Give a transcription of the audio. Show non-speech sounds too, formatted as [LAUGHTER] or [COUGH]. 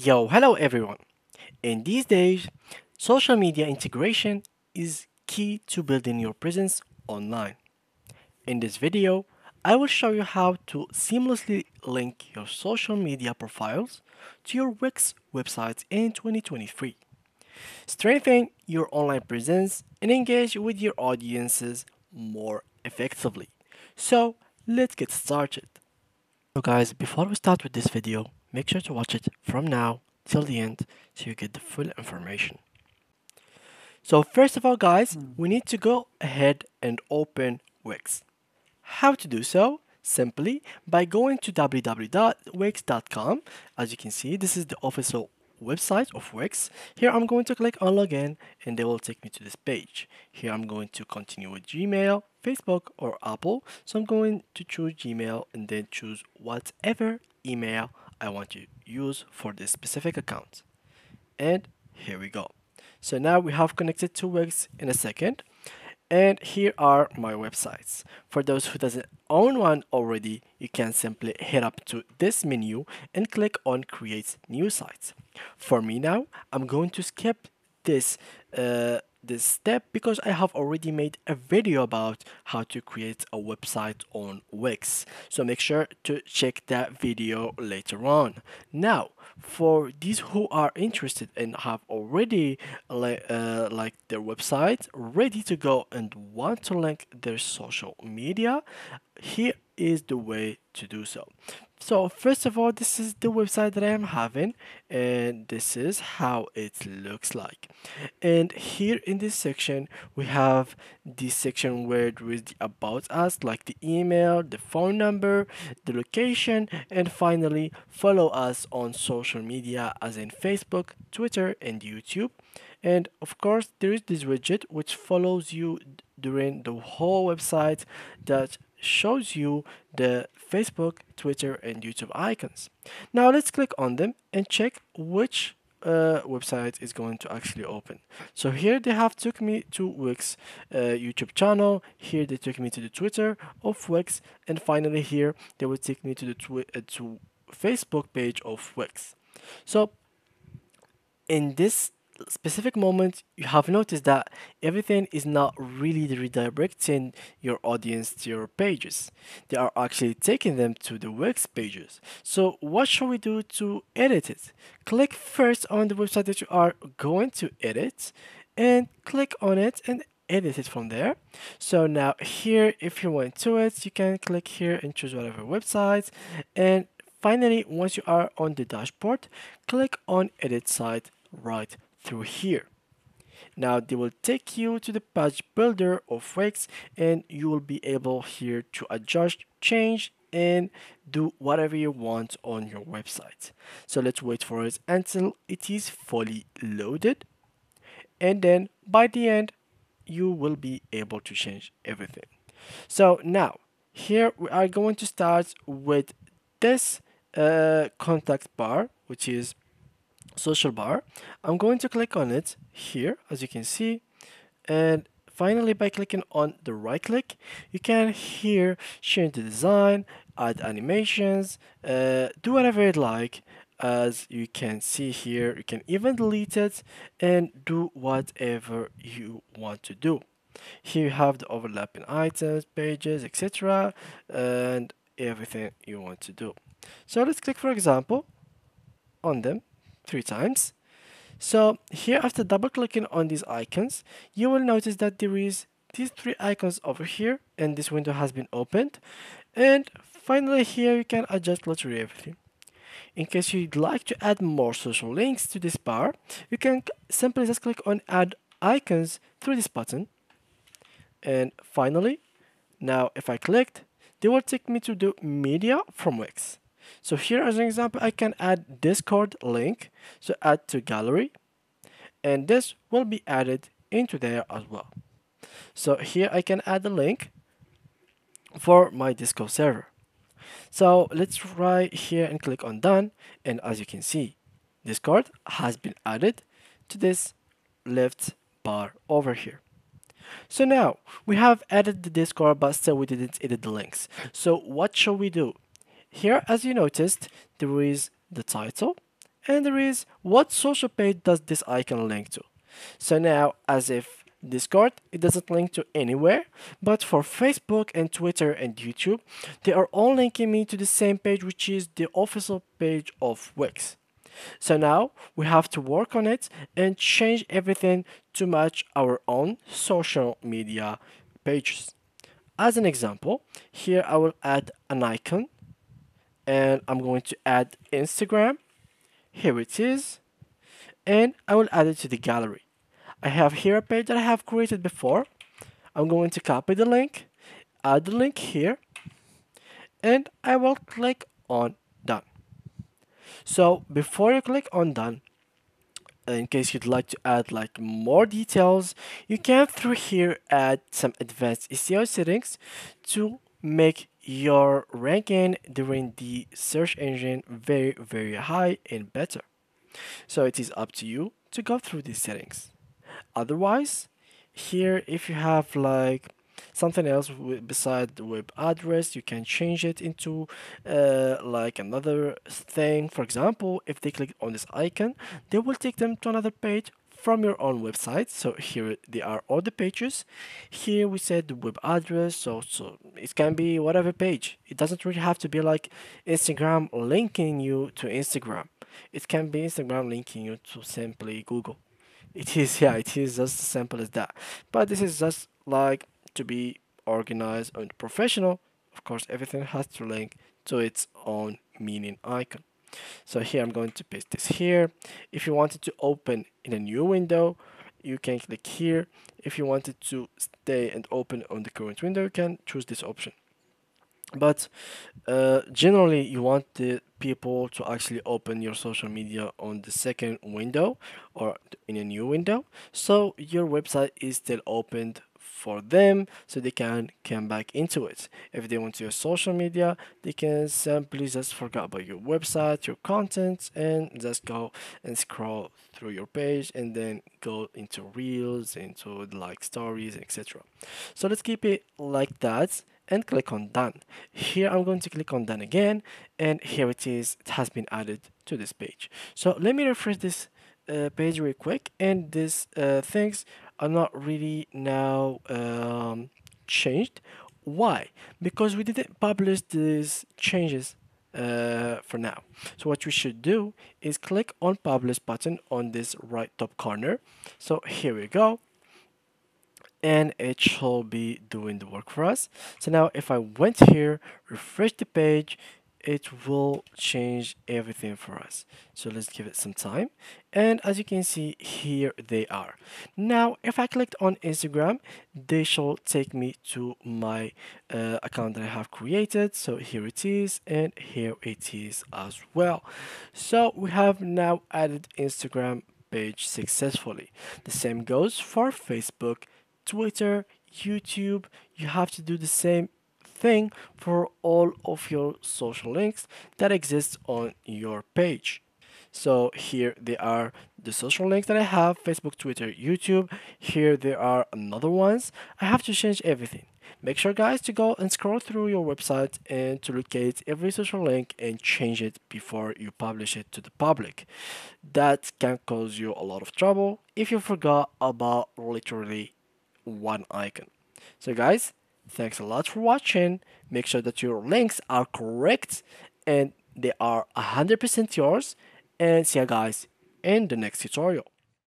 Yo, hello everyone. In these days, social media integration is key to building your presence online. In this video, I will show you how to seamlessly link your social media profiles to your Wix website in 2023. Strengthen your online presence and engage with your audiences more effectively. So, let's get started. So guys, before we start with this video, make sure to watch it from now till the end so you get the full information. So first of all guys, hmm. we need to go ahead and open Wix. How to do so? Simply by going to www.wix.com. As you can see, this is the official website of Wix. Here I'm going to click on login and they will take me to this page. Here I'm going to continue with Gmail, Facebook or Apple. So I'm going to choose Gmail and then choose whatever email I want to use for this specific account. And here we go. So now we have connected to Wix in a second. And here are my websites. For those who doesn't own one already, you can simply head up to this menu and click on create new sites. For me now, I'm going to skip this uh, this step because I have already made a video about how to create a website on Wix. So make sure to check that video later on. Now, for these who are interested and have already uh, like their website ready to go and want to link their social media, here is the way to do so. So first of all, this is the website that I am having and this is how it looks like. And here in this section, we have this section where there is the about us, like the email, the phone number, the location, and finally follow us on social media as in Facebook, Twitter, and YouTube. And of course, there is this widget which follows you during the whole website that shows you the Facebook, Twitter, and YouTube icons. Now let's click on them and check which uh, website is going to actually open. So here they have took me to Wix uh, YouTube channel. Here they took me to the Twitter of Wix, and finally here they will take me to the twi- uh, to Facebook page of Wix. So in this specific moment you have noticed that everything is not really redirecting your audience to your pages. They are actually taking them to the Wix pages. So what should we do to edit it? Click first on the website that you are going to edit and click on it and edit it from there. So now here if you want to it you can click here and choose whatever website. And finally once you are on the dashboard click on edit site right through here. Now they will take you to the page builder of Wix and you will be able here to adjust, change and do whatever you want on your website. So let's wait for it until it is fully loaded and then by the end you will be able to change everything. So now here we are going to start with this uh, contact bar which is social bar. I'm going to click on it here, as you can see. And finally, by clicking on the right click, you can here change the design, add animations, uh, do whatever you'd like. As you can see here, you can even delete it and do whatever you want to do. Here you have the overlapping items, pages, etc. and everything you want to do. So let's click, for example, on them three times. So here after double clicking on these icons, you will notice that there is these three icons over here and this window has been opened. And finally here you can adjust literally everything. In case you'd like to add more social links to this bar, you can simply just click on add icons through this button. And finally, now if I clicked, they will take me to the media from Wix. So here as an example, I can add Discord link. So add to gallery and this will be added into there as well. So here I can add a link for my Discord server. So let's right here and click on done. And as you can see, Discord has been added to this left bar over here. So now we have added the Discord, but still we didn't edit the links. So what shall we do? Here, as you noticed, there is the title and there is what social page does this icon link to. So now as if Discord, it doesn't link to anywhere, but for Facebook and Twitter and YouTube, they are all linking me to the same page, which is the official page of Wix. So now we have to work on it and change everything to match our own social media pages. As an example, here I will add an icon and I'm going to add Instagram. Here it is. And I will add it to the gallery. I have here a page that I have created before. I'm going to copy the link, add the link here, and I will click on done. So before you click on done, in case you'd like to add like more details, you can through here add some advanced SEO settings to make your ranking during the search engine very very high and better. So it is up to you to go through these settings otherwise here if you have like something else beside the web address you can change it into uh, like another thing for example if they click on this icon they will take them to another page from your own website. So here they are all the pages. Here we said the web address so so it can be whatever page. It doesn't really have to be like instagram linking you to instagram. It can be instagram linking you to simply google. It is [LAUGHS] yeah it is just as simple as that. But this is just like to be organized and professional. Of course everything has to link to its own meaning icon so here I'm going to paste this here. If you wanted to open in a new window you can click here. If you wanted to stay and open on the current window you can choose this option. But uh, generally you want the people to actually open your social media on the second window or in a new window. So your website is still opened for them so they can come back into it if they want to use social media they can simply just forget about your website your content and just go and scroll through your page and then go into reels into like stories etc so let's keep it like that and click on done. Here I'm going to click on done again and here it is, it has been added to this page. So let me refresh this uh, page real quick and these uh, things are not really now um, changed. Why? Because we didn't publish these changes uh, for now. So what we should do is click on publish button on this right top corner. So here we go and it shall be doing the work for us. So now if I went here, refresh the page, it will change everything for us. So let's give it some time. And as you can see, here they are. Now, if I clicked on Instagram, they shall take me to my uh, account that I have created. So here it is, and here it is as well. So we have now added Instagram page successfully. The same goes for Facebook, Twitter, YouTube, you have to do the same thing for all of your social links that exist on your page. So here they are the social links that I have, Facebook, Twitter, YouTube. Here there are another ones. I have to change everything. Make sure guys to go and scroll through your website and to locate every social link and change it before you publish it to the public. That can cause you a lot of trouble if you forgot about literally one icon. So guys, thanks a lot for watching. Make sure that your links are correct and they are 100% yours. And see you guys in the next tutorial.